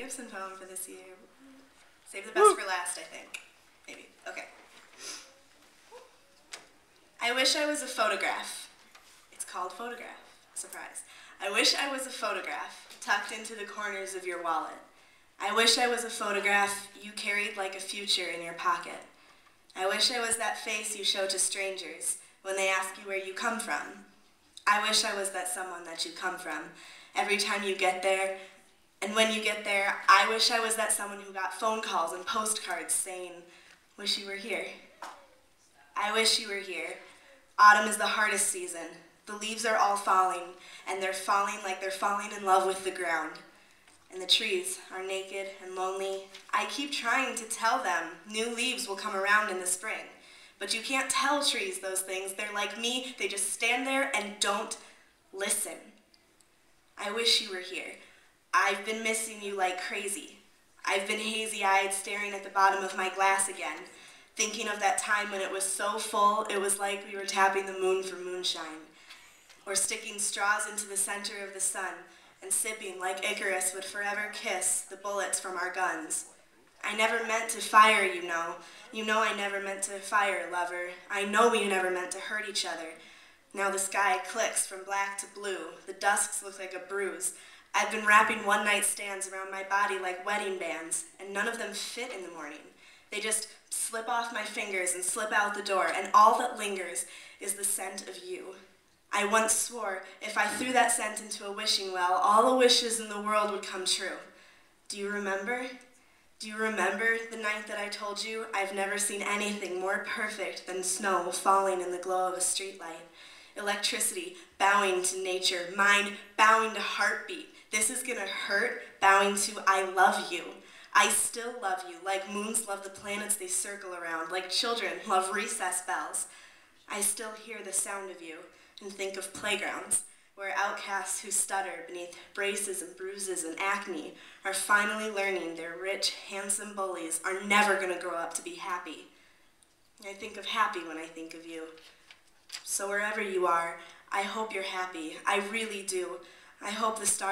Gibson poem for this year. Save the best Woo. for last, I think. Maybe. Okay. I wish I was a photograph. It's called Photograph. Surprise. I wish I was a photograph tucked into the corners of your wallet. I wish I was a photograph you carried like a future in your pocket. I wish I was that face you show to strangers when they ask you where you come from. I wish I was that someone that you come from. Every time you get there, and when you get there, I wish I was that someone who got phone calls and postcards saying, wish you were here. I wish you were here. Autumn is the hardest season. The leaves are all falling, and they're falling like they're falling in love with the ground. And the trees are naked and lonely. I keep trying to tell them new leaves will come around in the spring. But you can't tell trees those things. They're like me, they just stand there and don't listen. I wish you were here. I've been missing you like crazy. I've been hazy-eyed staring at the bottom of my glass again, thinking of that time when it was so full it was like we were tapping the moon for moonshine, or sticking straws into the center of the sun and sipping like Icarus would forever kiss the bullets from our guns. I never meant to fire, you know. You know I never meant to fire, lover. I know we never meant to hurt each other. Now the sky clicks from black to blue. The dusks look like a bruise. I've been wrapping one-night stands around my body like wedding bands, and none of them fit in the morning. They just slip off my fingers and slip out the door, and all that lingers is the scent of you. I once swore if I threw that scent into a wishing well, all the wishes in the world would come true. Do you remember? Do you remember the night that I told you I've never seen anything more perfect than snow falling in the glow of a streetlight? Electricity bowing to nature, mind bowing to heartbeat. This is gonna hurt, bowing to I love you. I still love you, like moons love the planets they circle around, like children love recess bells. I still hear the sound of you and think of playgrounds where outcasts who stutter beneath braces and bruises and acne are finally learning their rich, handsome bullies are never to grow up to be happy. I think of happy when I think of you. So wherever you are, I hope you're happy. I really do. I hope the stars